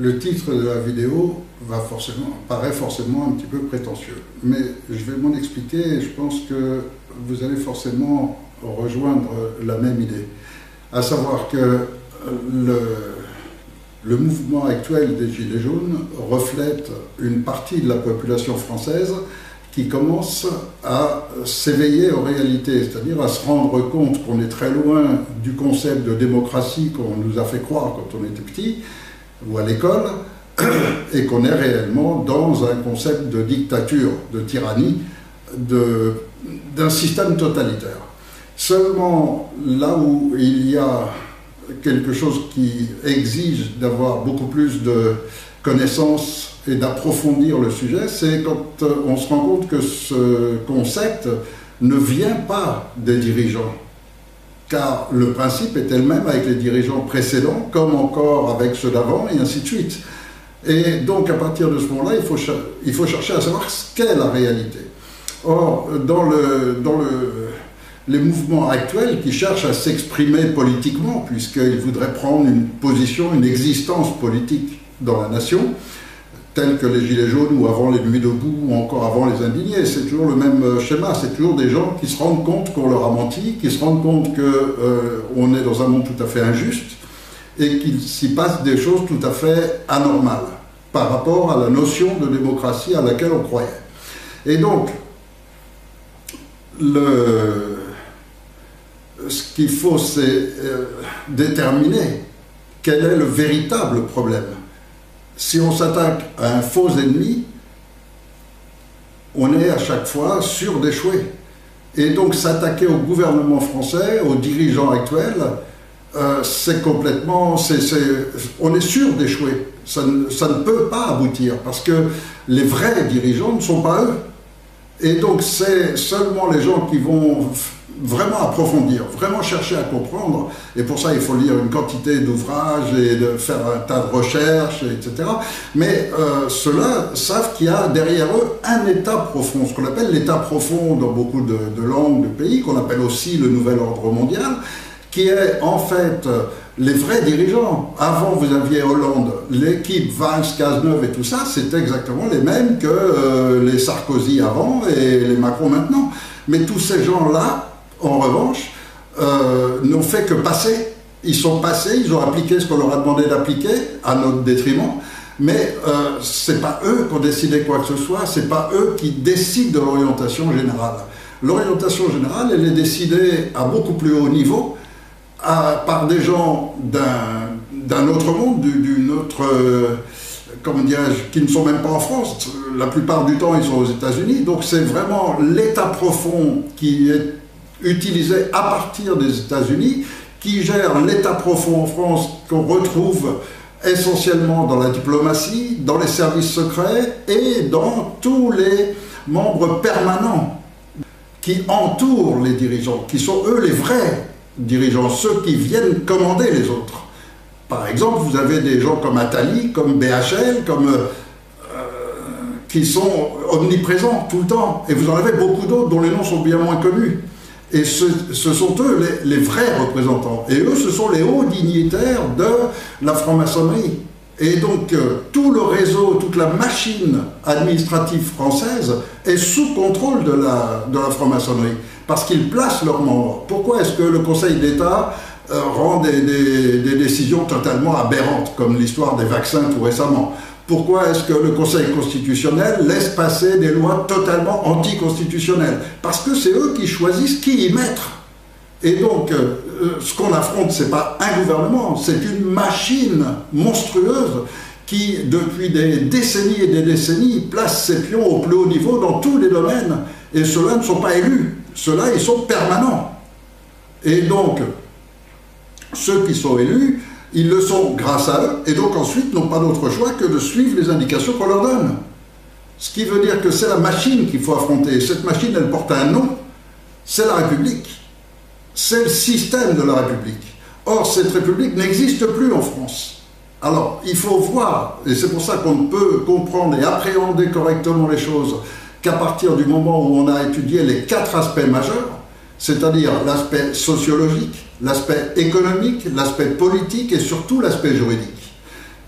le titre de la vidéo va forcément, paraît forcément un petit peu prétentieux. Mais je vais m'en expliquer et je pense que vous allez forcément rejoindre la même idée. À savoir que le, le mouvement actuel des Gilets jaunes reflète une partie de la population française qui commence à s'éveiller aux réalités, c'est-à-dire à se rendre compte qu'on est très loin du concept de démocratie qu'on nous a fait croire quand on était petit ou à l'école, et qu'on est réellement dans un concept de dictature, de tyrannie, d'un système totalitaire. Seulement là où il y a quelque chose qui exige d'avoir beaucoup plus de connaissances et d'approfondir le sujet, c'est quand on se rend compte que ce concept ne vient pas des dirigeants. Car le principe est elle-même avec les dirigeants précédents, comme encore avec ceux d'avant, et ainsi de suite. Et donc à partir de ce moment-là, il faut, chercher à savoir ce qu'est la réalité. Or, dans, le, le, les mouvements actuels qui cherchent à s'exprimer politiquement, puisqu'ils voudraient prendre une position, une existence politique dans la nation, tels que les Gilets jaunes ou avant les Nuits debout ou encore avant les Indignés. C'est toujours le même euh, schéma, c'est toujours des gens qui se rendent compte qu'on leur a menti, qui se rendent compte qu'on euh, est dans un monde tout à fait injuste et qu'il s'y passe des choses tout à fait anormales par rapport à la notion de démocratie à laquelle on croyait. Et donc, le, ce qu'il faut, c'est euh, déterminer quel est le véritable problème. Si on s'attaque à un faux ennemi, on est à chaque fois sûr d'échouer. Et donc s'attaquer au gouvernement français, aux dirigeants actuels, euh, c'est complètement... on est sûr d'échouer. Ça, ça, ne peut pas aboutir parce que les vrais dirigeants ne sont pas eux. Et donc c'est seulement les gens qui vont vraiment approfondir, vraiment chercher à comprendre. Et pour ça, il faut lire une quantité d'ouvrages et de faire un tas de recherches, etc. Mais euh, ceux-là savent qu'il y a derrière eux un état profond, ce qu'on appelle l'état profond dans beaucoup de, langues, de pays, qu'on appelle aussi le nouvel ordre mondial, qui est en fait les vrais dirigeants. Avant, vous aviez Hollande, l'équipe Valls, Cazeneuve et tout ça, c'est exactement les mêmes que euh, les Sarkozy avant et les Macron maintenant. Mais tous ces gens-là, en revanche, euh, n'ont fait que passer. Ils sont passés, ils ont appliqué ce qu'on leur a demandé d'appliquer, à notre détriment, mais euh, ce n'est pas eux qui ont décidé quoi que ce soit, ce n'est pas eux qui décident de l'orientation générale. L'orientation générale, elle est décidée à beaucoup plus haut niveau par des gens d'un autre monde, d'une autre... Euh, comment dirais-je, qui ne sont même pas en France. La plupart du temps, ils sont aux États-Unis. Donc c'est vraiment l'état profond qui est utilisé à partir des États-Unis, qui gère l'état profond en France qu'on retrouve essentiellement dans la diplomatie, dans les services secrets et dans tous les membres permanents qui entourent les dirigeants, qui sont eux les vrais dirigeants, ceux qui viennent commander les autres. Par exemple, vous avez des gens comme Attali, comme BHL, euh, qui sont omniprésents tout le temps. Et vous en avez beaucoup d'autres dont les noms sont bien moins connus. Et ce, sont eux les, vrais représentants. Et eux, ce sont les hauts dignitaires de la franc-maçonnerie. Et donc, euh, tout le réseau, toute la machine administrative française est sous contrôle de la, franc-maçonnerie, parce qu'ils placent leurs membres. Pourquoi est-ce que le Conseil d'État euh, rend des décisions totalement aberrantes, comme l'histoire des vaccins tout récemment? Pourquoi est-ce que le Conseil constitutionnel laisse passer des lois totalement anticonstitutionnelles? Parce que c'est eux qui choisissent qui y mettre. Et donc, euh, euh, ce qu'on affronte, ce n'est pas un gouvernement, c'est une machine monstrueuse qui, depuis des décennies et des décennies, place ses pions au plus haut niveau dans tous les domaines. Et ceux-là ne sont pas élus, ceux-là, ils sont permanents. Et donc, ceux qui sont élus, ils le sont grâce à eux, et donc ensuite n'ont pas d'autre choix que de suivre les indications qu'on leur donne. Ce qui veut dire que c'est la machine qu'il faut affronter. Cette machine, elle porte un nom, c'est la République. C'est le système de la République. Or, cette République n'existe plus en France. Alors, il faut voir, et c'est pour ça qu'on ne peut comprendre et appréhender correctement les choses qu'à partir du moment où on a étudié les quatre aspects majeurs, c'est-à-dire l'aspect sociologique, l'aspect économique, l'aspect politique et surtout l'aspect juridique.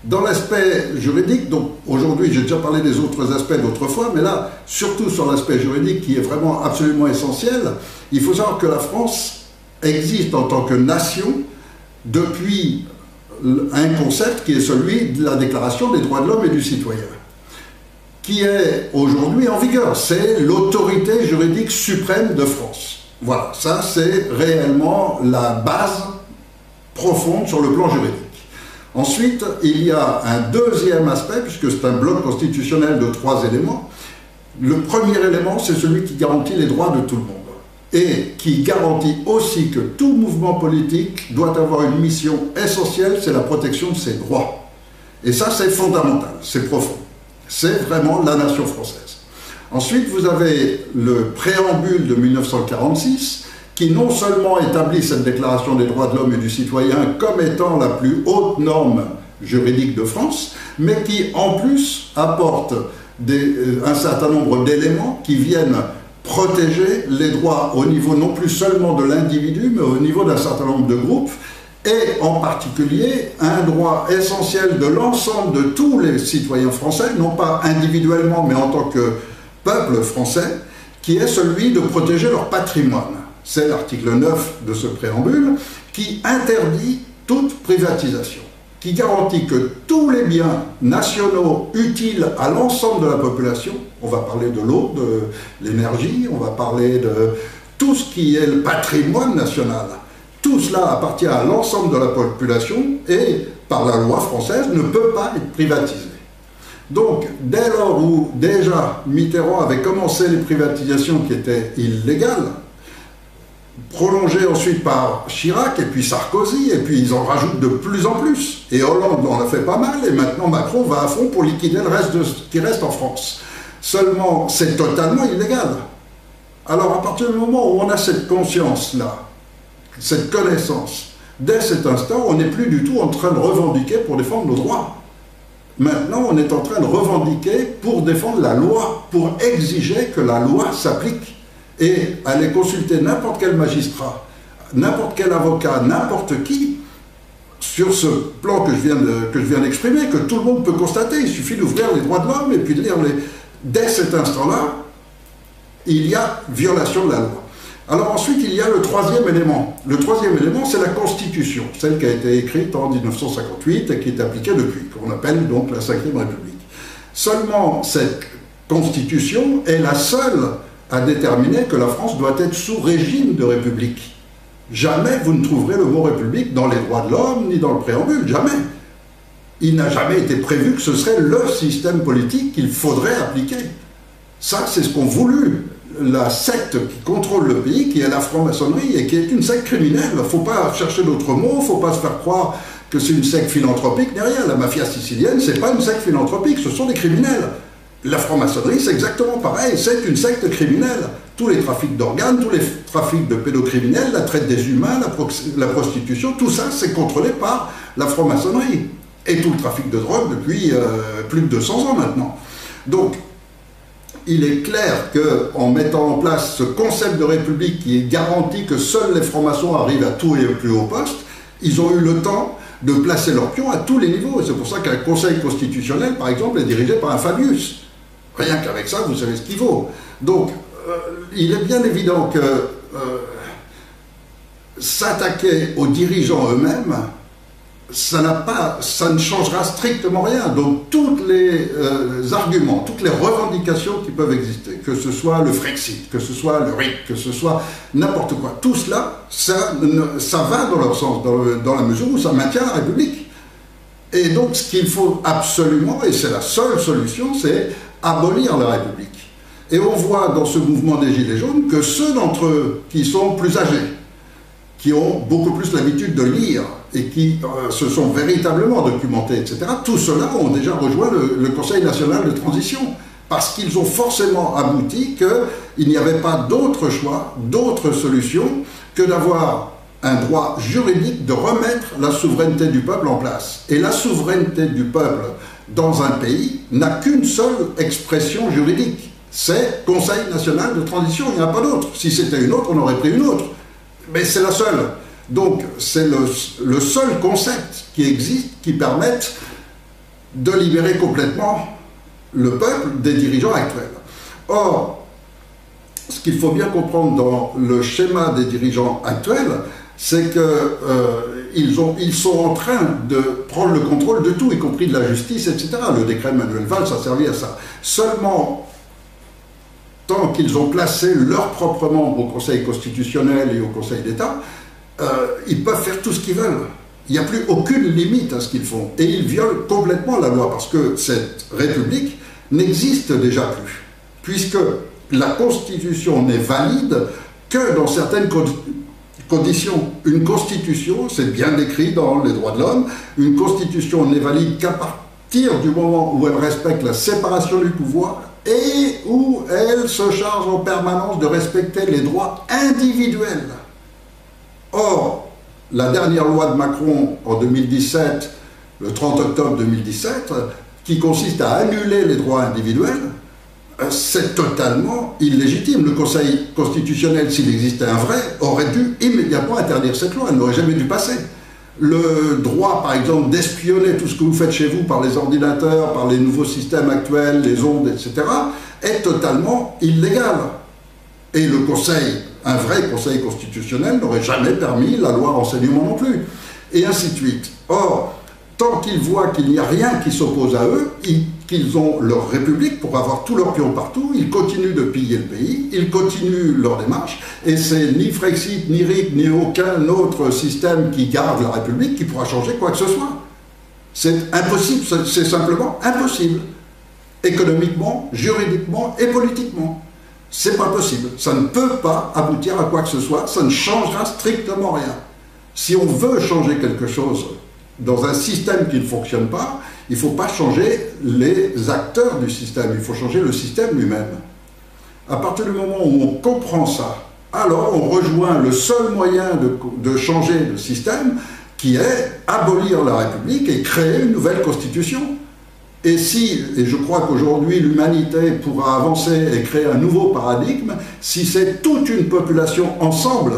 Dans l'aspect juridique, donc aujourd'hui j'ai déjà parlé des autres aspects d'autres fois, mais là, surtout sur l'aspect juridique qui est vraiment absolument essentiel, il faut savoir que la France existe en tant que nation depuis un concept qui est celui de la Déclaration des droits de l'homme et du citoyen, qui est aujourd'hui en vigueur. C'est l'autorité juridique suprême de France. Voilà, ça c'est réellement la base profonde sur le plan juridique. Ensuite, il y a un deuxième aspect, puisque c'est un bloc constitutionnel de trois éléments. Le premier élément, c'est celui qui garantit les droits de tout le monde et qui garantit aussi que tout mouvement politique doit avoir une mission essentielle, c'est la protection de ses droits. Et ça, c'est fondamental, c'est profond. C'est vraiment la nation française. Ensuite, vous avez le préambule de 1946, qui non seulement établit cette déclaration des droits de l'homme et du citoyen comme étant la plus haute norme juridique de France, mais qui en plus apporte euh, un certain nombre d'éléments qui viennent protéger les droits au niveau non plus seulement de l'individu, mais au niveau d'un certain nombre de groupes, et en particulier un droit essentiel de l'ensemble de tous les citoyens français, non pas individuellement, mais en tant que peuple français, qui est celui de protéger leur patrimoine. C'est l'article 9 de ce préambule qui interdit toute privatisation qui garantit que tous les biens nationaux utiles à l'ensemble de la population, on va parler de l'eau, de l'énergie, on va parler de tout ce qui est le patrimoine national, tout cela appartient à l'ensemble de la population et par la loi française ne peut pas être privatisé. Donc, dès lors où déjà Mitterrand avait commencé les privatisations qui étaient illégales, prolongé ensuite par Chirac et puis Sarkozy, et puis ils en rajoutent de plus en plus. Et Hollande en a fait pas mal, et maintenant Macron va à fond pour liquider le reste qui reste en France. Seulement, c'est totalement illégal. Alors à partir du moment où on a cette conscience-là, cette connaissance, dès cet instant, on n'est plus du tout en train de revendiquer pour défendre nos droits. Maintenant, on est en train de revendiquer pour défendre la loi, pour exiger que la loi s'applique et aller consulter n'importe quel magistrat, n'importe quel avocat, n'importe qui, sur ce plan que je viens d'exprimer, que tout le monde peut constater. Il suffit d'ouvrir les droits de l'homme et puis de lire les. Dès cet instant-là, il y a violation de la loi. Alors ensuite, il y a le troisième élément. Le troisième élément, c'est la Constitution, celle qui a été écrite en 1958 et qui est appliquée depuis, qu'on appelle donc la Cinquième République. Seulement, cette Constitution est la seule a déterminé que la France doit être sous régime de république. Jamais vous ne trouverez le mot république dans les droits de l'homme ni dans le préambule, jamais. Il n'a jamais été prévu que ce serait le système politique qu'il faudrait appliquer. Ça, c'est ce qu'ont voulu la secte qui contrôle le pays, qui est la franc-maçonnerie et qui est une secte criminelle. Il ne faut pas chercher d'autres mots, il ne faut pas se faire croire que c'est une secte philanthropique rien. La mafia sicilienne, c'est pas une secte philanthropique, ce sont des criminels. La franc-maçonnerie, c'est exactement pareil, c'est une secte criminelle. Tous les trafics d'organes, tous les trafics de pédocriminels, la traite des humains, la, prostitution, tout ça, c'est contrôlé par la franc-maçonnerie. Et tout le trafic de drogue depuis euh, plus de 200 ans maintenant. Donc, il est clair qu'en mettant en place ce concept de république qui garantit que seuls les francs-maçons arrivent à tous les plus hauts postes, ils ont eu le temps de placer leurs pions à tous les niveaux. Et c'est pour ça qu'un conseil constitutionnel, par exemple, est dirigé par un Fabius. Rien qu'avec ça, vous savez ce qu'il vaut. Donc, euh, il est bien évident que euh, s'attaquer aux dirigeants eux-mêmes, ça, pas, ça ne changera strictement rien. Donc, tous les euh, arguments, toutes les revendications qui peuvent exister, que ce soit le Frexit, que ce soit le RIC, que ce soit n'importe quoi, tout cela, ça, ça va dans leur sens, dans, dans la mesure où ça maintient la République. Et donc, ce qu'il faut absolument, et c'est la seule solution, c'est abolir la République. Et on voit dans ce mouvement des Gilets jaunes que ceux d'entre eux qui sont plus âgés, qui ont beaucoup plus l'habitude de lire et qui euh, se sont véritablement documentés, etc., tous ceux-là ont déjà rejoint le, Conseil national de transition, parce qu'ils ont forcément abouti qu'il n'y avait pas d'autre choix, d'autre solution que d'avoir un droit juridique de remettre la souveraineté du peuple en place. Et la souveraineté du peuple dans un pays n'a qu'une seule expression juridique. C'est Conseil national de transition, il n'y en a pas d'autre. Si c'était une autre, on aurait pris une autre. Mais c'est la seule. Donc c'est le, seul concept qui existe qui permette de libérer complètement le peuple des dirigeants actuels. Or, ce qu'il faut bien comprendre dans le schéma des dirigeants actuels, c'est qu'ils euh, sont en train de prendre le contrôle de tout, y compris de la justice, etc. Le décret de Manuel Valls a servi à ça. Seulement, tant qu'ils ont placé leurs propres membres au Conseil constitutionnel et au Conseil d'État, euh, ils peuvent faire tout ce qu'ils veulent. Il n'y a plus aucune limite à ce qu'ils font. Et ils violent complètement la loi, parce que cette République n'existe déjà plus, puisque la Constitution n'est valide que dans certaines conditions. Une Constitution, c'est bien décrit dans les droits de l'homme, une Constitution n'est valide qu'à partir du moment où elle respecte la séparation du pouvoir et où elle se charge en permanence de respecter les droits individuels. Or, la dernière loi de Macron en 2017, le 30 octobre 2017, qui consiste à annuler les droits individuels, euh, c'est totalement illégitime. Le Conseil constitutionnel, s'il existait un vrai, aurait dû immédiatement interdire cette loi. Elle n'aurait jamais dû passer. Le droit, par exemple, d'espionner tout ce que vous faites chez vous par les ordinateurs, par les nouveaux systèmes actuels, les ondes, etc., est totalement illégal. Et le Conseil, un vrai Conseil constitutionnel, n'aurait jamais permis la loi renseignement non plus. Et ainsi de suite. Or, tant qu'ils voient qu'il n'y a rien qui s'oppose à eux, qu'ils ont leur république pour avoir tous leurs pions partout, ils continuent de piller le pays, ils continuent leur démarche, et c'est ni Frexit, ni RIC, ni aucun autre système qui garde la république qui pourra changer quoi que ce soit. C'est impossible, c'est simplement impossible. Économiquement, juridiquement et politiquement. C'est pas possible. Ça ne peut pas aboutir à quoi que ce soit, ça ne changera strictement rien. Si on veut changer quelque chose dans un système qui ne fonctionne pas, il ne faut pas changer les acteurs du système, il faut changer le système lui-même. À partir du moment où on comprend ça, alors on rejoint le seul moyen de, changer le système, qui est abolir la République et créer une nouvelle constitution. Et si, et je crois qu'aujourd'hui l'humanité pourra avancer et créer un nouveau paradigme, si c'est toute une population ensemble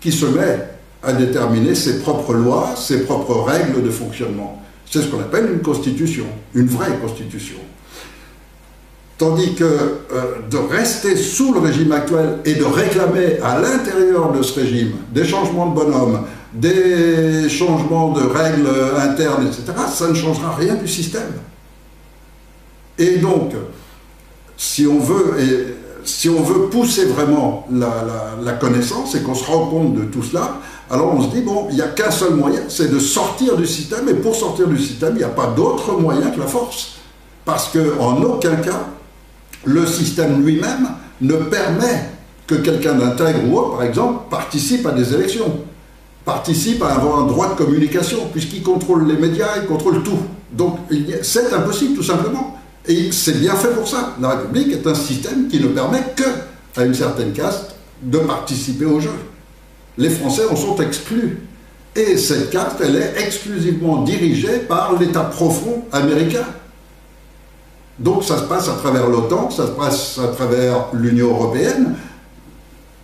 qui se met à déterminer ses propres lois, ses propres règles de fonctionnement. C'est ce qu'on appelle une constitution, une vraie constitution. Tandis que euh, de rester sous le régime actuel et de réclamer à l'intérieur de ce régime des changements de bonhomme, des changements de règles internes, etc., ça ne changera rien du système. Et donc, si on veut, si on veut pousser vraiment la connaissance et qu'on se rend compte de tout cela, alors on se dit, bon, il n'y a qu'un seul moyen, c'est de sortir du système, et pour sortir du système, il n'y a pas d'autre moyen que la force. Parce qu'en aucun cas, le système lui-même ne permet que quelqu'un d'intègre ou autre, par exemple, participe à des élections, participe à avoir un droit de communication, puisqu'il contrôle les médias, il contrôle tout. Donc c'est impossible, tout simplement. Et c'est bien fait pour ça. La République est un système qui ne permet que, à une certaine caste, de participer au jeu les Français en sont exclus. Et cette carte, elle est exclusivement dirigée par l'État profond américain. Donc ça se passe à travers l'OTAN, ça se passe à travers l'Union européenne,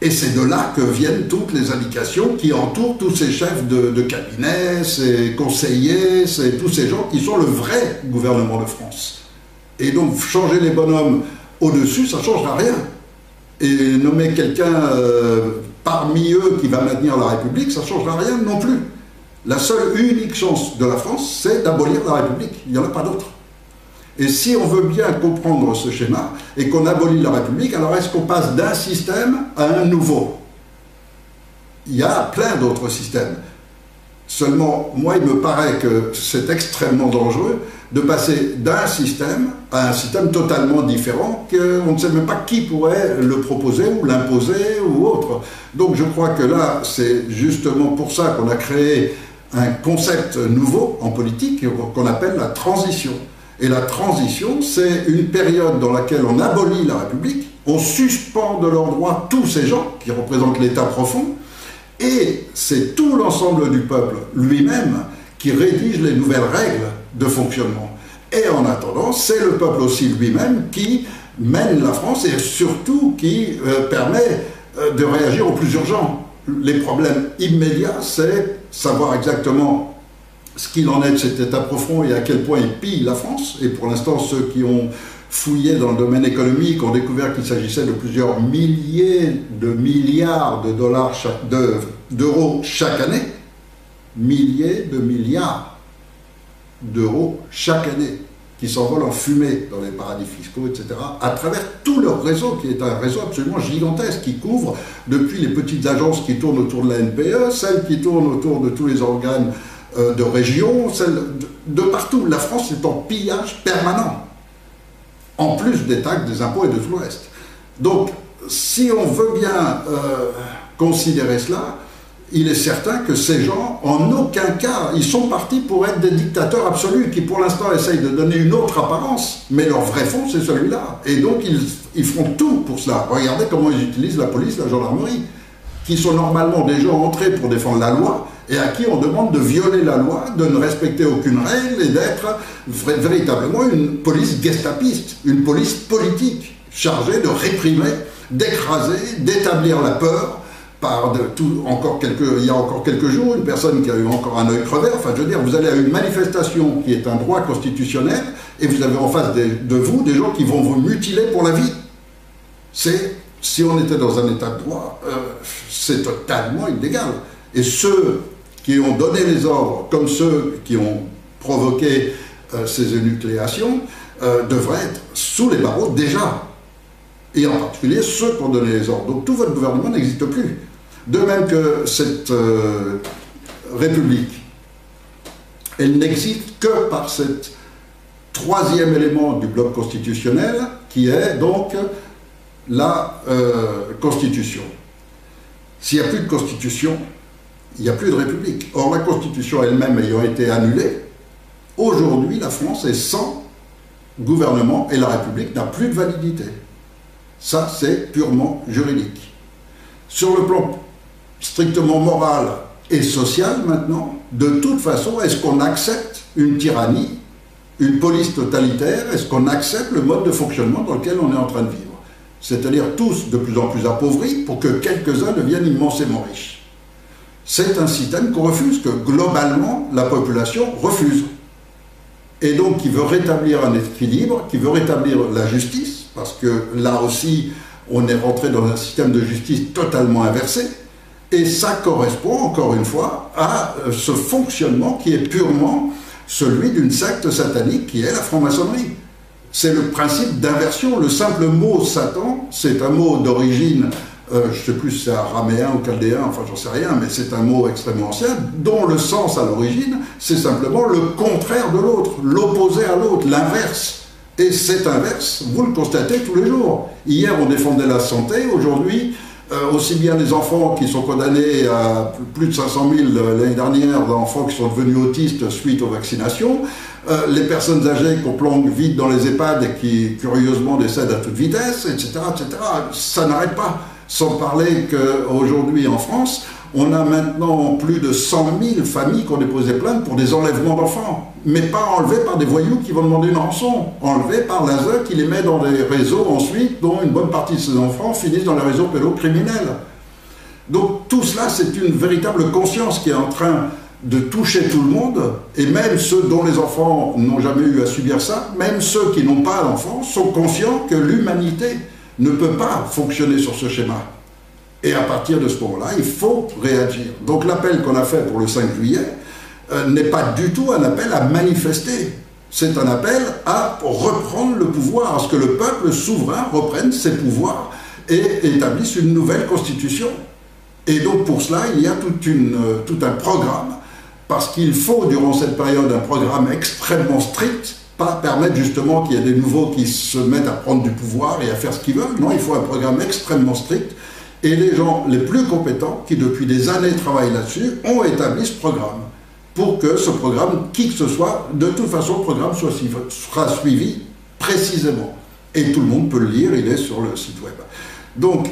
et c'est de là que viennent toutes les indications qui entourent tous ces chefs de, cabinet, ces conseillers, tous ces gens qui sont le vrai gouvernement de France. Et donc changer les bonhommes au-dessus, ça ne changera rien. Et nommer quelqu'un euh, parmi eux qui va maintenir la République, ça ne changera rien non plus. La seule unique chance de la France, c'est d'abolir la République. Il n'y en a pas d'autre. Et si on veut bien comprendre ce schéma et qu'on abolit la République, alors est-ce qu'on passe d'un système à un nouveau? Il y a plein d'autres systèmes. Seulement, moi, il me paraît que c'est extrêmement dangereux de passer d'un système à un système totalement différent qu'on ne sait même pas qui pourrait le proposer ou l'imposer ou autre. Donc je crois que là, c'est justement pour ça qu'on a créé un concept nouveau en politique qu'on appelle la transition. Et la transition, c'est une période dans laquelle on abolit la République, on suspend de leurs droits tous ces gens qui représentent l'État profond, et c'est tout l'ensemble du peuple lui-même qui rédige les nouvelles règles de fonctionnement. Et en attendant, c'est le peuple aussi lui-même qui mène la France et surtout qui euh, permet euh, de réagir au plus urgent. Les problèmes immédiats, c'est savoir exactement ce qu'il en est de cet État profond et à quel point il pille la France. Et pour l'instant, ceux qui ont fouillé dans le domaine économique ont découvert qu'il s'agissait de plusieurs milliers de milliards de dollars, d'euros chaque année. Milliers de milliards d'euros chaque année qui s'envolent en fumée dans les paradis fiscaux, etc., à travers tout leur réseau, qui est un réseau absolument gigantesque, qui couvre depuis les petites agences qui tournent autour de la NPE, celles qui tournent autour de tous les organes euh, de région, de, partout. La France est en pillage permanent, en plus des taxes, des impôts et de tout le reste. Donc, si on veut bien euh, considérer cela, il est certain que ces gens, en aucun cas, ils sont partis pour être des dictateurs absolus qui, pour l'instant, essayent de donner une autre apparence, mais leur vrai fond, c'est celui-là. Et donc, ils, ils font tout pour cela. Regardez comment ils utilisent la police, la gendarmerie, qui sont normalement des gens entrés pour défendre la loi, et à qui on demande de violer la loi, de ne respecter aucune règle et d'être véritablement une police gestapiste, une police politique, chargée de réprimer, d'écraser, d'établir la peur, de tout, encore quelques, il y a encore quelques jours, une personne qui a eu encore un œil crevé. Enfin, je veux dire, vous allez à une manifestation qui est un droit constitutionnel et vous avez en face de, vous des gens qui vont vous mutiler pour la vie. C'est, si on était dans un état de droit, euh, c'est totalement illégal. Et ceux qui ont donné les ordres, comme ceux qui ont provoqué euh, ces énucléations, euh, devraient être sous les barreaux déjà. Et en particulier ceux qui ont donné les ordres. Donc tout votre gouvernement n'existe plus. De même que cette euh, République, elle n'existe que par cet troisième élément du bloc constitutionnel, qui est donc la Constitution. S'il n'y a plus de Constitution, il n'y a plus de République. Or, la Constitution elle-même ayant été annulée, aujourd'hui, la France est sans gouvernement et la République n'a plus de validité. Ça, c'est purement juridique. Sur le plan strictement moral et social maintenant, de toute façon, est-ce qu'on accepte une tyrannie, une police totalitaire? Est-ce qu'on accepte le mode de fonctionnement dans lequel on est en train de vivre? C'est-à-dire tous de plus en plus appauvris pour que quelques-uns deviennent immensément riches. C'est un système qu'on refuse, que globalement la population refuse. Et donc qui veut rétablir un équilibre, qui veut rétablir la justice, parce que là aussi, on est rentré dans un système de justice totalement inversé, et ça correspond, encore une fois, à euh, ce fonctionnement qui est purement celui d'une secte satanique qui est la franc-maçonnerie. C'est le principe d'inversion. Le simple mot Satan, c'est un mot d'origine, euh, je ne sais plus si c'est araméen ou chaldéen, enfin j'en sais rien, mais c'est un mot extrêmement ancien, dont le sens à l'origine, c'est simplement le contraire de l'autre, l'opposé à l'autre, l'inverse. Et cet inverse, vous le constatez tous les jours. Hier, on défendait la santé, aujourd'hui, euh, aussi bien les enfants qui sont condamnés à plus de 500 000 euh, l'année dernière, d'enfants qui sont devenus autistes suite aux vaccinations, les personnes âgées qu'on plonge vite dans les EHPAD et qui curieusement décèdent à toute vitesse, etc. etc. Ça n'arrête pas. Sans parler qu'aujourd'hui en France, on a maintenant plus de 100 000 familles qui ont déposé plainte pour des enlèvements d'enfants, mais pas enlevés par des voyous qui vont demander une rançon, enlevés par l'ASE qui les met dans des réseaux ensuite, dont une bonne partie de ces enfants finissent dans les réseaux pédocriminels. Donc tout cela, c'est une véritable conscience qui est en train de toucher tout le monde, et même ceux dont les enfants n'ont jamais eu à subir ça, même ceux qui n'ont pas d'enfants, sont conscients que l'humanité ne peut pas fonctionner sur ce schéma. Et à partir de ce moment-là, il faut réagir. Donc l'appel qu'on a fait pour le 5 juillet euh, n'est pas du tout un appel à manifester. C'est un appel à reprendre le pouvoir, à ce que le peuple souverain reprenne ses pouvoirs et établisse une nouvelle constitution. Et donc pour cela, il y a euh, tout un programme, parce qu'il faut durant cette période un programme extrêmement strict, pas permettre justement qu'il y ait des nouveaux qui se mettent à prendre du pouvoir et à faire ce qu'ils veulent. Non, il faut un programme extrêmement strict et les gens les plus compétents, qui depuis des années travaillent là-dessus, ont établi ce programme. Pour que ce programme, qui que ce soit, de toute façon, le programme sera suivi précisément. Et tout le monde peut le lire, il est sur le site web. Donc,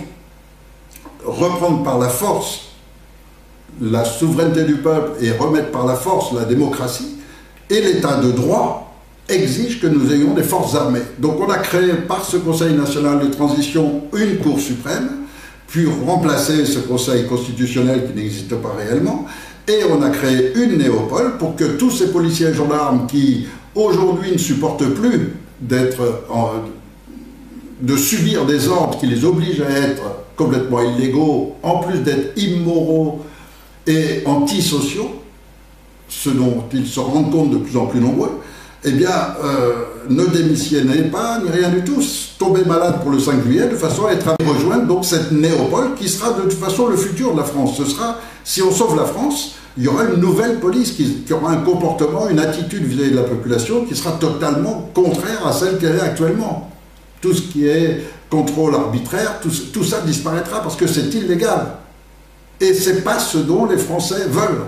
reprendre par la force la souveraineté du peuple et remettre par la force la démocratie et l'état de droit exige que nous ayons des forces armées. Donc on a créé par ce Conseil national de transition une Cour suprême puis remplacer ce Conseil constitutionnel qui n'existe pas réellement, Et on a créé une néopole pour que tous ces policiers et gendarmes qui aujourd'hui ne supportent plus d'être de subir des ordres qui les obligent à être complètement illégaux, en plus d'être immoraux et antisociaux, ce dont ils se rendent compte de plus en plus nombreux, eh bien, euh, ne démissionnez pas, ni rien du tout. Tombez malade pour le 5 juillet, de façon à être à rejoindre donc cette néopole qui sera de toute façon le futur de la France. Ce sera, si on sauve la France, il y aura une nouvelle police qui, aura un comportement, une attitude vis-à-vis de la population qui sera totalement contraire à celle qu'elle est actuellement. Tout ce qui est contrôle arbitraire, tout, tout ça disparaîtra parce que c'est illégal. Et ce n'est pas ce dont les Français veulent.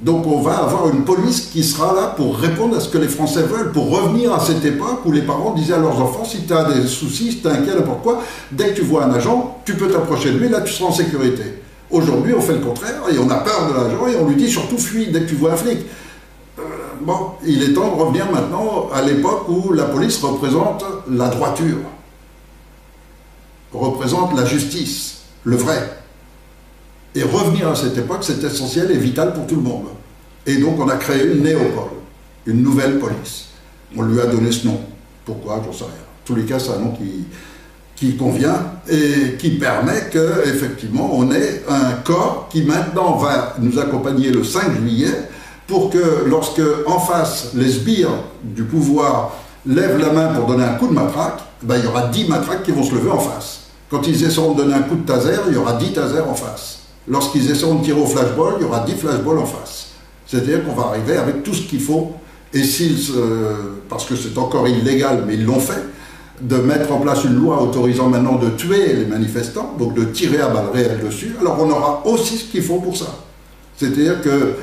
Donc on va avoir une police qui sera là pour répondre à ce que les Français veulent, pour revenir à cette époque où les parents disaient à leurs enfants, si tu as des soucis, si tu inquiet, n'importe quoi, dès que tu vois un agent, tu peux t'approcher de lui, là tu seras en sécurité. Aujourd'hui, on fait le contraire et on a peur de l'agent et on lui dit surtout fuis dès que tu vois un flic. Euh, bon, il est temps de revenir maintenant à l'époque où la police représente la droiture, représente la justice, le vrai. Et revenir à cette époque, c'est essentiel et vital pour tout le monde. Et donc on a créé une néopole, une nouvelle police. On lui a donné ce nom. Pourquoi? J'en sais rien. En tous les cas, c'est un nom qui, qui convient et qui permet qu'effectivement on ait un corps qui maintenant va nous accompagner le 5 juillet pour que lorsque en face les sbires du pouvoir lèvent la main pour donner un coup de matraque, ben, il y aura 10 matraques qui vont se lever en face. Quand ils essaieront de donner un coup de taser, il y aura 10 tasers en face. Lorsqu'ils essaieront de tirer au flashball, il y aura 10 flashballs en face. C'est-à-dire qu'on va arriver avec tout ce qu'il faut, et s'ils, parce que c'est encore illégal, mais ils l'ont fait, de mettre en place une loi autorisant maintenant de tuer les manifestants, donc de tirer à balles réelles dessus, alors on aura aussi ce qu'il faut pour ça. C'est-à-dire que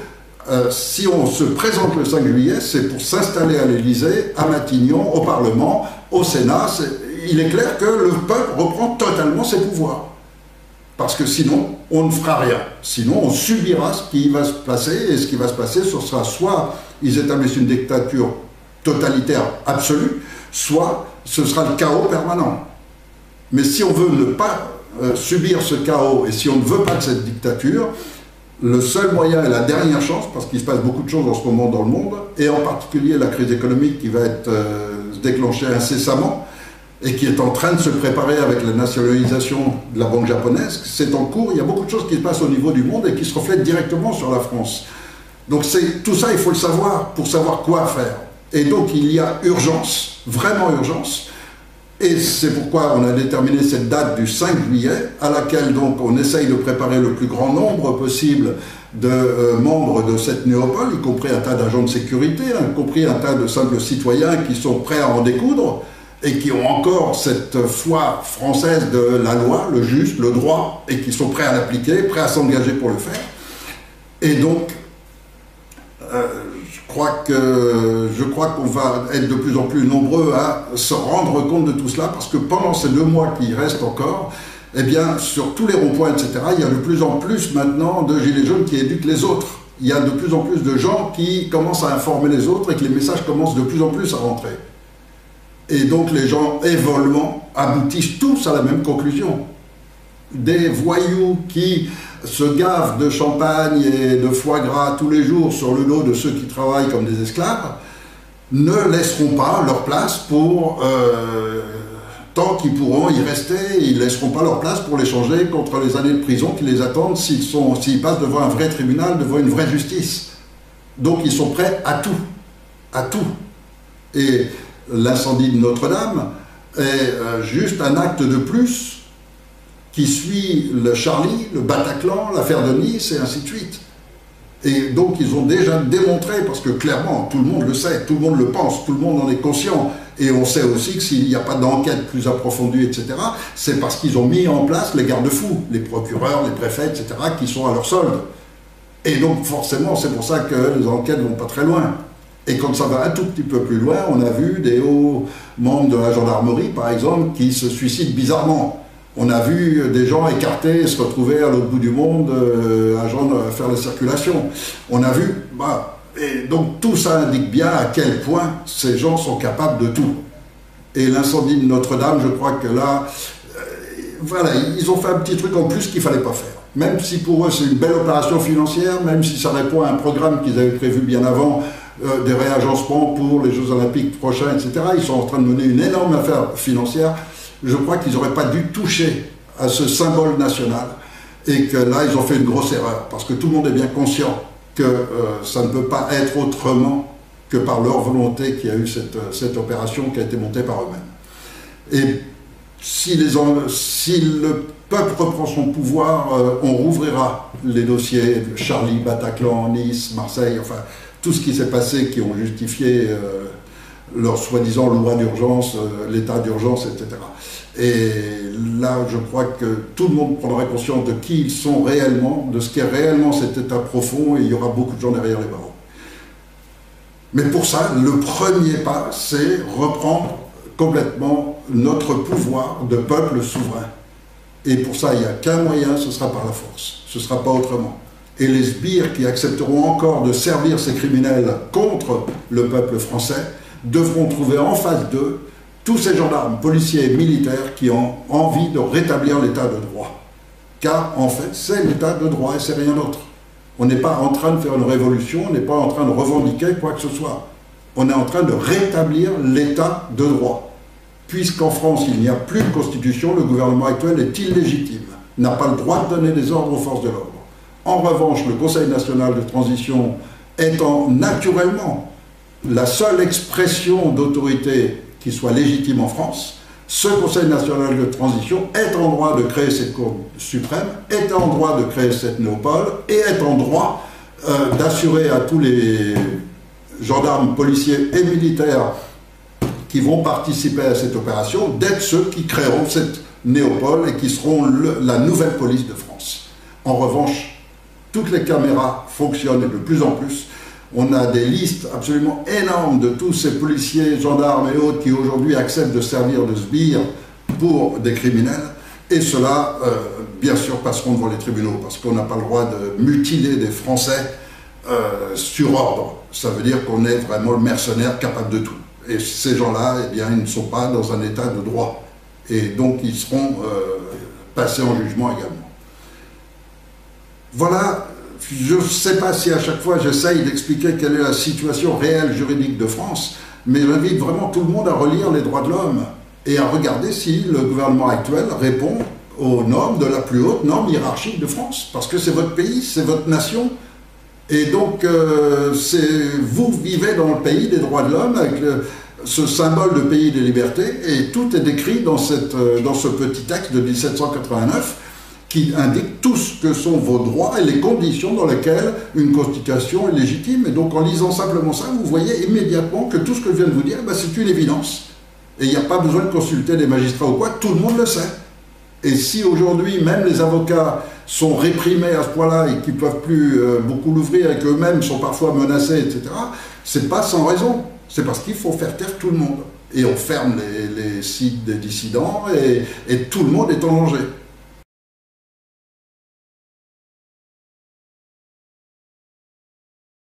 euh, si on se présente le 5 juillet, c'est pour s'installer à l'Élysée, à Matignon, au Parlement, au Sénat. il est clair que le peuple reprend totalement ses pouvoirs. Parce que sinon, on ne fera rien. Sinon, on subira ce qui va se passer, et ce qui va se passer, ce sera soit ils établissent une dictature totalitaire absolue, soit ce sera le chaos permanent. Mais si on veut ne pas euh, subir ce chaos, et si on ne veut pas de cette dictature, le seul moyen et la dernière chance, parce qu'il se passe beaucoup de choses en ce moment dans le monde, et en particulier la crise économique qui va être euh, déclenchée incessamment, et qui est en train de se préparer avec la nationalisation de la banque japonaise, c'est en cours, il y a beaucoup de choses qui se passent au niveau du monde et qui se reflètent directement sur la France. Donc tout ça, il faut le savoir pour savoir quoi faire. Et donc il y a urgence, vraiment urgence, et c'est pourquoi on a déterminé cette date du 5 juillet, à laquelle donc on essaye de préparer le plus grand nombre possible de euh, membres de cette néopole, y compris un tas d'agents de sécurité, y compris un tas de simples citoyens qui sont prêts à en découdre et qui ont encore cette foi française de la loi, le juste, le droit, et qui sont prêts à l'appliquer, prêts à s'engager pour le faire. Et donc, euh, je crois que je qu'on va être de plus en plus nombreux à se rendre compte de tout cela, parce que pendant ces deux mois qui restent encore, eh bien, sur tous les ronds-points, etc., il y a de plus en plus maintenant de gilets jaunes qui éduquent les autres. Il y a de plus en plus de gens qui commencent à informer les autres et que les messages commencent de plus en plus à rentrer. Et donc les gens évoluant aboutissent tous à la même conclusion. Des voyous qui se gavent de champagne et de foie gras tous les jours sur le dos de ceux qui travaillent comme des esclaves ne laisseront pas leur place pour euh, tant qu'ils pourront y rester, ils ne laisseront pas leur place pour l'échanger contre les années de prison qui les attendent s'ils passent devant un vrai tribunal, devant une vraie justice. Donc ils sont prêts à tout, à tout. Et l'incendie de Notre-Dame est euh, juste un acte de plus qui suit le Charlie, le Bataclan, l'affaire de Nice et ainsi de suite. Et donc ils ont déjà démontré, parce que clairement, tout le monde le sait, tout le monde le pense, tout le monde en est conscient, et on sait aussi que s'il n'y a pas d'enquête plus approfondie, etc., c'est parce qu'ils ont mis en place les garde-fous, les procureurs, les préfets, etc., qui sont à leur solde. Et donc forcément, c'est pour ça que les enquêtes ne vont pas très loin. Et quand ça va un tout petit peu plus loin, on a vu des hauts membres de la gendarmerie, par exemple, qui se suicident bizarrement. On a vu des gens écartés se retrouver à l'autre bout du monde, euh, à faire la circulation. On a vu, bah, et donc tout ça indique bien à quel point ces gens sont capables de tout. Et l'incendie de Notre-Dame, je crois que là, euh, voilà, ils ont fait un petit truc en plus qu'il ne fallait pas faire. Même si pour eux c'est une belle opération financière, même si ça répond à un programme qu'ils avaient prévu bien avant, euh, des réagencements pour les Jeux Olympiques prochains, etc. Ils sont en train de mener une énorme affaire financière. Je crois qu'ils n'auraient pas dû toucher à ce symbole national et que là, ils ont fait une grosse erreur parce que tout le monde est bien conscient que euh, ça ne peut pas être autrement que par leur volonté qu'il y a eu cette, cette opération qui a été montée par eux-mêmes. Et si, le peuple reprend son pouvoir, euh, on rouvrira les dossiers Charlie, Bataclan, Nice, Marseille, enfin tout ce qui s'est passé qui ont justifié euh, leur soi-disant loi d'urgence, euh, l'état d'urgence, etc. Et là, je crois que tout le monde prendra conscience de qui ils sont réellement, de ce qu'est réellement cet état profond, et il y aura beaucoup de gens derrière les barreaux. Mais pour ça, le premier pas, c'est reprendre complètement notre pouvoir de peuple souverain. Et pour ça, il n'y a qu'un moyen, ce sera par la force. Ce ne sera pas autrement. Et les sbires qui accepteront encore de servir ces criminels contre le peuple français devront trouver en face d'eux tous ces gendarmes, policiers et militaires qui ont envie de rétablir l'état de droit. Car en fait, c'est l'état de droit et c'est rien d'autre. On n'est pas en train de faire une révolution, on n'est pas en train de revendiquer quoi que ce soit. On est en train de rétablir l'état de droit. Puisqu'en France, il n'y a plus de constitution, le gouvernement actuel est illégitime, n'a pas le droit de donner des ordres aux forces de l'ordre. En revanche, le Conseil national de transition étant naturellement la seule expression d'autorité qui soit légitime en France, ce Conseil national de transition est en droit de créer cette Cour suprême, est en droit de créer cette néopole et est en droit euh, d'assurer à tous les gendarmes, policiers et militaires qui vont participer à cette opération d'être ceux qui créeront cette néopole et qui seront la nouvelle police de France. En revanche, toutes les caméras fonctionnent de plus en plus. On a des listes absolument énormes de tous ces policiers, gendarmes et autres qui aujourd'hui acceptent de servir de sbires pour des criminels. Et cela, euh, bien sûr, passeront devant les tribunaux parce qu'on n'a pas le droit de mutiler des Français euh, sur ordre. Ça veut dire qu'on est vraiment le mercenaire capable de tout. Et ces gens-là, eh bien, ils ne sont pas dans un état de droit. Et donc, ils seront euh, passés en jugement également. Voilà, je ne sais pas si à chaque fois j'essaye d'expliquer quelle est la situation réelle juridique de France, mais j'invite vraiment tout le monde à relire les droits de l'homme et à regarder si le gouvernement actuel répond aux normes de la plus haute norme hiérarchique de France. Parce que c'est votre pays, c'est votre nation. Et donc, euh, vous vivez dans le pays des droits de l'homme avec ce symbole de pays des libertés, et tout est décrit dans, euh, dans ce petit texte de 1789 qui indique tout ce que sont vos droits et les conditions dans lesquelles une constitution est légitime. Et donc en lisant simplement ça, vous voyez immédiatement que tout ce que je viens de vous dire, ben, c'est une évidence. Et il n'y a pas besoin de consulter des magistrats ou quoi, tout le monde le sait. Et si aujourd'hui même les avocats sont réprimés à ce point-là et qu'ils ne peuvent plus euh, beaucoup l'ouvrir et qu'eux-mêmes sont parfois menacés, etc., c'est pas sans raison. C'est parce qu'il faut faire taire tout le monde. Et on ferme les, sites des dissidents et, et tout le monde est en danger.